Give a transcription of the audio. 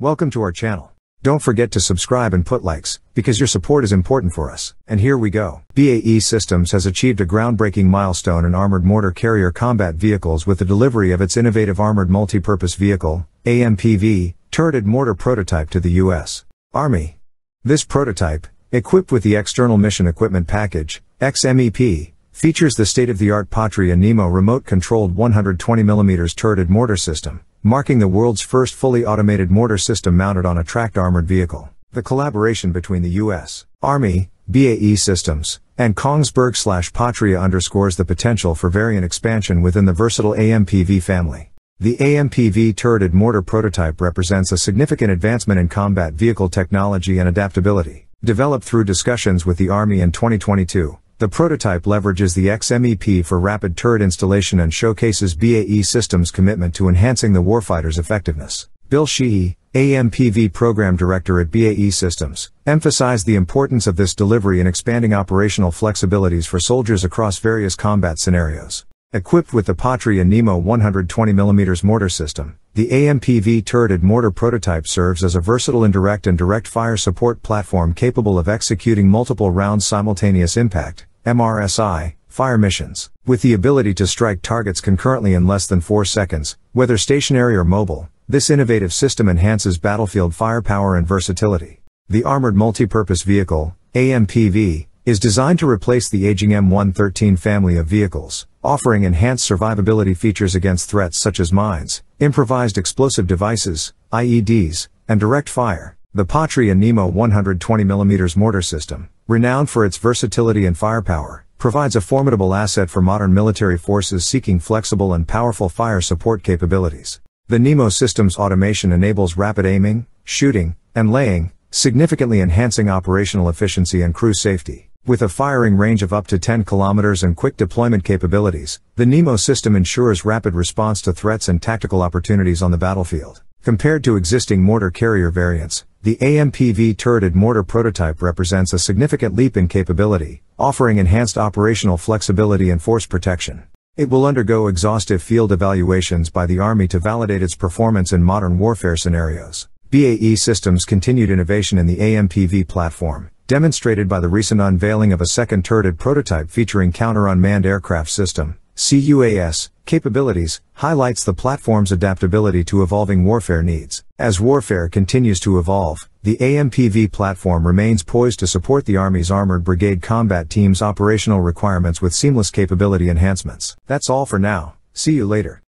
Welcome to our channel. Don't forget to subscribe and put likes, because your support is important for us. And here we go. BAE Systems has achieved a groundbreaking milestone in armored mortar carrier combat vehicles with the delivery of its innovative Armored Multi-Purpose Vehicle, AMPV, turreted mortar prototype to the U.S. Army. This prototype, equipped with the External Mission Equipment Package, XMEP, features the state-of-the-art Patria Nemo remote-controlled 120mm turreted mortar system marking the world's first fully automated mortar system mounted on a tracked armored vehicle. The collaboration between the U.S. Army, BAE Systems, and Kongsberg Patria underscores the potential for variant expansion within the versatile AMPV family. The AMPV turreted mortar prototype represents a significant advancement in combat vehicle technology and adaptability. Developed through discussions with the Army in 2022, the prototype leverages the XMEP for rapid turret installation and showcases BAE Systems' commitment to enhancing the warfighter's effectiveness. Bill Sheehy, AMPV Program Director at BAE Systems, emphasized the importance of this delivery in expanding operational flexibilities for soldiers across various combat scenarios. Equipped with the Patria Nemo 120mm mortar system, the AMPV turreted mortar prototype serves as a versatile indirect and direct fire support platform capable of executing multiple rounds simultaneous impact, MRSI, fire missions, with the ability to strike targets concurrently in less than 4 seconds, whether stationary or mobile. This innovative system enhances battlefield firepower and versatility. The Armored Multi-Purpose Vehicle, AMPV, is designed to replace the aging M113 family of vehicles, offering enhanced survivability features against threats such as mines, improvised explosive devices, IEDs, and direct fire. The Patria Nemo 120mm mortar system, renowned for its versatility and firepower, provides a formidable asset for modern military forces seeking flexible and powerful fire support capabilities. The Nemo system's automation enables rapid aiming, shooting, and laying, significantly enhancing operational efficiency and crew safety. With a firing range of up to 10 kilometers and quick deployment capabilities, the Nemo system ensures rapid response to threats and tactical opportunities on the battlefield. Compared to existing mortar carrier variants, the AMPV turreted mortar prototype represents a significant leap in capability, offering enhanced operational flexibility and force protection. It will undergo exhaustive field evaluations by the Army to validate its performance in modern warfare scenarios. BAE Systems' continued innovation in the AMPV platform, demonstrated by the recent unveiling of a second turreted prototype featuring counter unmanned aircraft system, CUAS, capabilities, highlights the platform's adaptability to evolving warfare needs. As warfare continues to evolve, the AMPV platform remains poised to support the Army's Armored Brigade combat team's operational requirements with seamless capability enhancements. That's all for now. See you later.